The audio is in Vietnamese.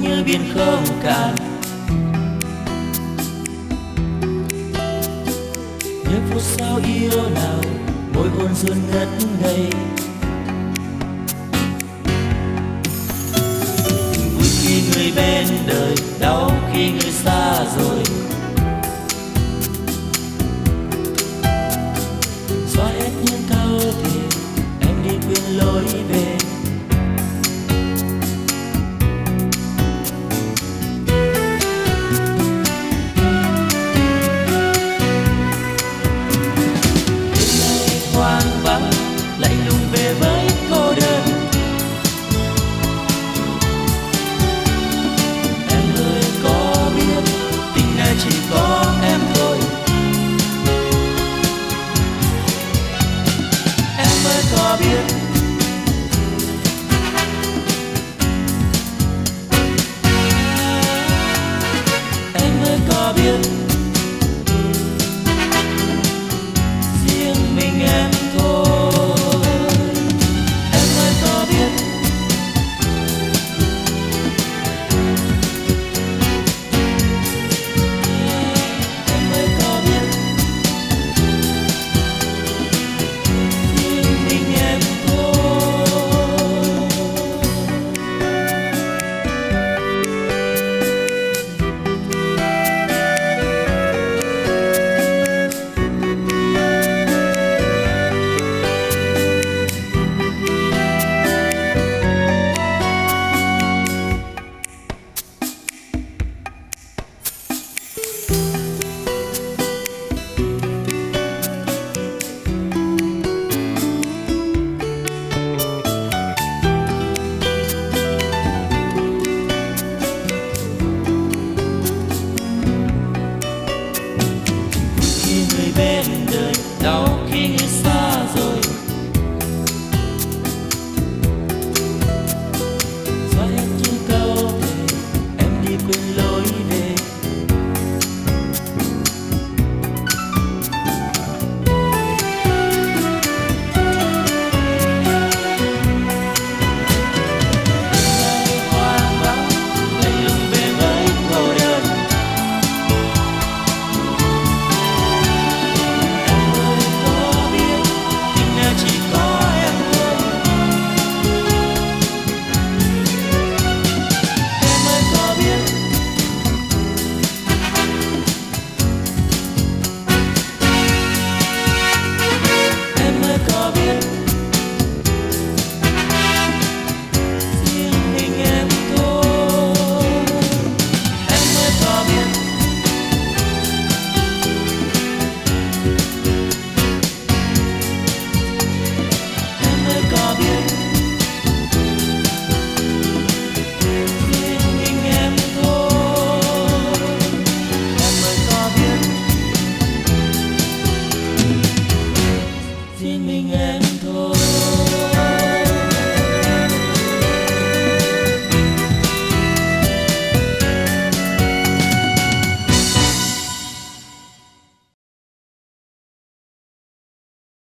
Như biên không cạn. Những phút sau yêu nào môi hôn duyên ngất ngây. Vui khi người bên đời, đau khi người xa rồi. mình em thôi.